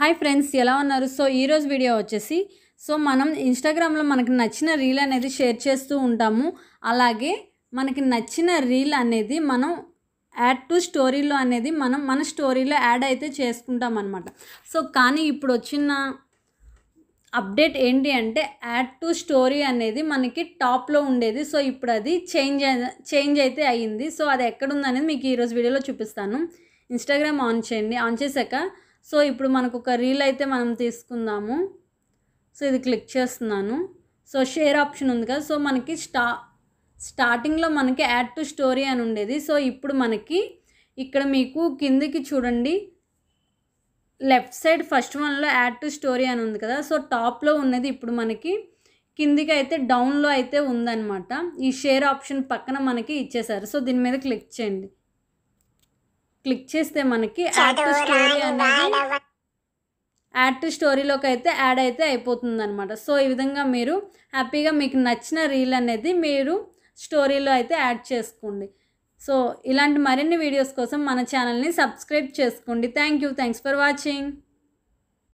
Hi friends ఎలా ఉన్నారు? So ఈరోజు వీడియో వచ్చేసి సో మనం ఇన్స్టాగ్రామ్లో మనకి నచ్చిన రీల్ అనేది షేర్ చేస్తూ ఉంటాము. అలాగే మనకి నచ్చిన రీల్ అనేది మనం యాడ్ టు స్టోరీలో అనేది మనం మన స్టోరీలో యాడ్ అయితే చేసుకుంటాం అనమాట సో కానీ ఇప్పుడు వచ్చిన అప్డేట్ ఏంటి అంటే యాడ్ టు స్టోరీ అనేది మనకి టాప్లో ఉండేది. సో ఇప్పుడు అది చేంజ్ చేంజ్ అయితే అయ్యింది. సో అది ఎక్కడుంది అనేది మీకు ఈరోజు వీడియోలో చూపిస్తాను. ఇన్స్టాగ్రామ్ ఆన్ చేయండి. ఆన్ చేశాక సో ఇప్పుడు మనకు ఒక రీల్ అయితే మనం తీసుకుందాము. సో ఇది క్లిక్ చేస్తున్నాను. సో షేర్ ఆప్షన్ ఉంది కదా సో మనకి స్టా స్టార్టింగ్లో మనకి యాడ్ టు స్టోరీ అని ఉండేది. సో ఇప్పుడు మనకి ఇక్కడ మీకు కిందికి చూడండి. లెఫ్ట్ సైడ్ ఫస్ట్ వన్లో యాడ్ టు స్టోరీ అని ఉంది కదా సో టాప్లో ఉన్నది ఇప్పుడు మనకి కిందికి అయితే డౌన్లో అయితే ఉందన్నమాట. ఈ షేర్ ఆప్షన్ పక్కన మనకి ఇచ్చేసారు. సో దీని మీద క్లిక్ చేయండి. క్లిక్ చేస్తే మనకి యాడ్ టు స్టోరీ అనేది యాడ్ టు స్టోరీలోకి అయితే యాడ్ అయితే అయిపోతుంది అనమాట సో ఈ విధంగా మీరు హ్యాపీగా మీకు నచ్చిన రీల్ అనేది మీరు స్టోరీలో అయితే యాడ్ చేసుకోండి. సో ఇలాంటి మరిన్ని వీడియోస్ కోసం మన ఛానల్ని సబ్స్క్రైబ్ చేసుకోండి. Thank you. Thanks for watching.